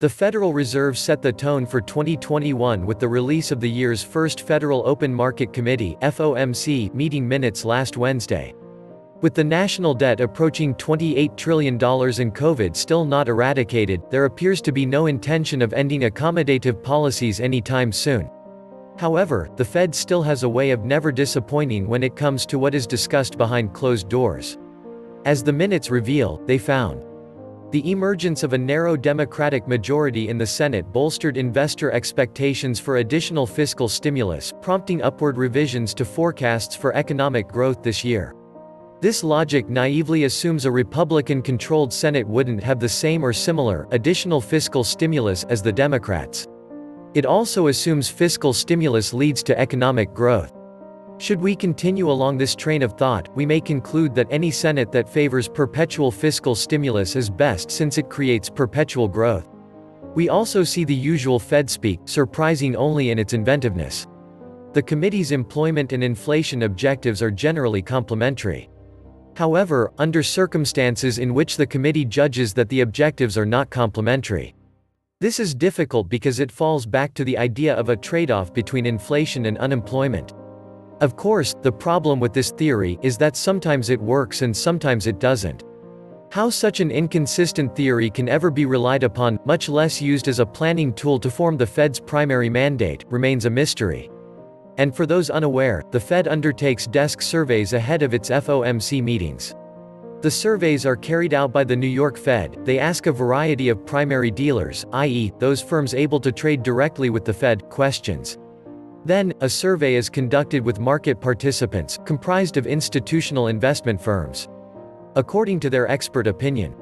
The Federal Reserve set the tone for 2021 with the release of the year's first Federal Open Market Committee FOMC meeting minutes last Wednesday. With the national debt approaching $28 trillion and COVID still not eradicated, there appears to be no intention of ending accommodative policies anytime soon. However, the Fed still has a way of never disappointing when it comes to what is discussed behind closed doors. As the minutes reveal, they found the emergence of a narrow Democratic majority in the Senate bolstered investor expectations for additional fiscal stimulus, prompting upward revisions to forecasts for economic growth this year. This logic naively assumes a Republican-controlled Senate wouldn't have the same or similar, additional fiscal stimulus as the Democrats. It also assumes fiscal stimulus leads to economic growth. Should we continue along this train of thought, we may conclude that any Senate that favors perpetual fiscal stimulus is best since it creates perpetual growth. We also see the usual Fed speak, surprising only in its inventiveness. The committee's employment and inflation objectives are generally complementary. However, under circumstances in which the committee judges that the objectives are not complementary. This is difficult because it falls back to the idea of a trade-off between inflation and unemployment. Of course, the problem with this theory is that sometimes it works and sometimes it doesn't. How such an inconsistent theory can ever be relied upon, much less used as a planning tool to form the Fed's primary mandate, remains a mystery. And for those unaware, the Fed undertakes desk surveys ahead of its FOMC meetings. The surveys are carried out by the New York Fed, they ask a variety of primary dealers, i.e., those firms able to trade directly with the Fed, questions. Then, a survey is conducted with market participants, comprised of institutional investment firms. According to their expert opinion,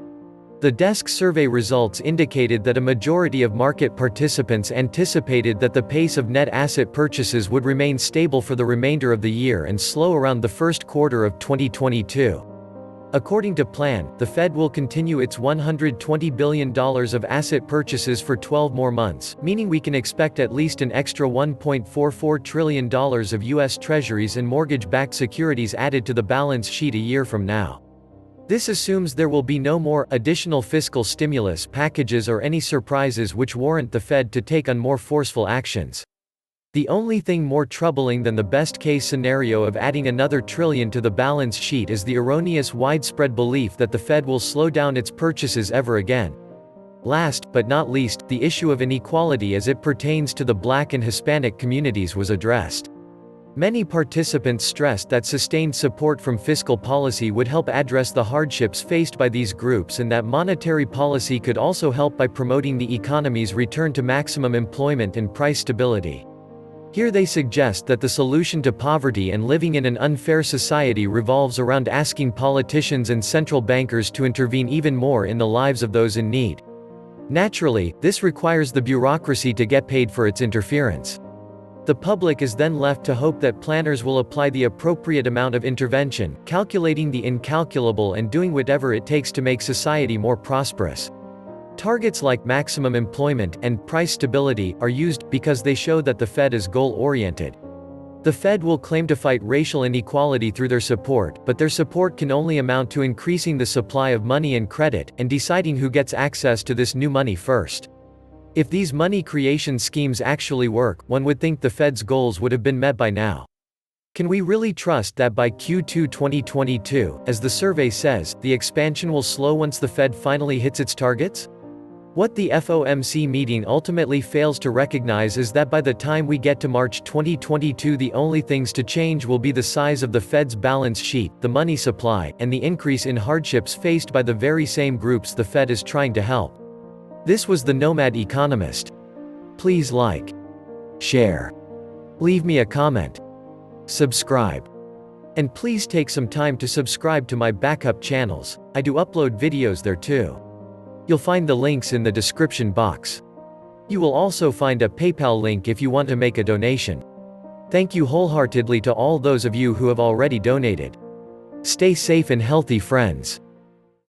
the desk survey results indicated that a majority of market participants anticipated that the pace of net asset purchases would remain stable for the remainder of the year and slow around the first quarter of 2022. According to plan, the Fed will continue its $120 billion of asset purchases for 12 more months, meaning we can expect at least an extra $1.44 trillion of U.S. Treasuries and mortgage-backed securities added to the balance sheet a year from now. This assumes there will be no more additional fiscal stimulus packages or any surprises which warrant the Fed to take on more forceful actions. The only thing more troubling than the best-case scenario of adding another trillion to the balance sheet is the erroneous widespread belief that the Fed will slow down its purchases ever again. Last, but not least, the issue of inequality as it pertains to the black and Hispanic communities was addressed. Many participants stressed that sustained support from fiscal policy would help address the hardships faced by these groups and that monetary policy could also help by promoting the economy's return to maximum employment and price stability. Here they suggest that the solution to poverty and living in an unfair society revolves around asking politicians and central bankers to intervene even more in the lives of those in need. Naturally, this requires the bureaucracy to get paid for its interference. The public is then left to hope that planners will apply the appropriate amount of intervention, calculating the incalculable and doing whatever it takes to make society more prosperous. Targets like maximum employment and price stability are used because they show that the Fed is goal-oriented. The Fed will claim to fight racial inequality through their support, but their support can only amount to increasing the supply of money and credit, and deciding who gets access to this new money first. If these money creation schemes actually work, one would think the Fed's goals would have been met by now. Can we really trust that by Q2 2022, as the survey says, the expansion will slow once the Fed finally hits its targets? What the FOMC meeting ultimately fails to recognize is that by the time we get to March 2022 the only things to change will be the size of the Fed's balance sheet, the money supply, and the increase in hardships faced by the very same groups the Fed is trying to help. This was the Nomad Economist. Please like, share, leave me a comment, subscribe. And please take some time to subscribe to my backup channels, I do upload videos there too. You'll find the links in the description box. You will also find a PayPal link if you want to make a donation. Thank you wholeheartedly to all those of you who have already donated. Stay safe and healthy friends.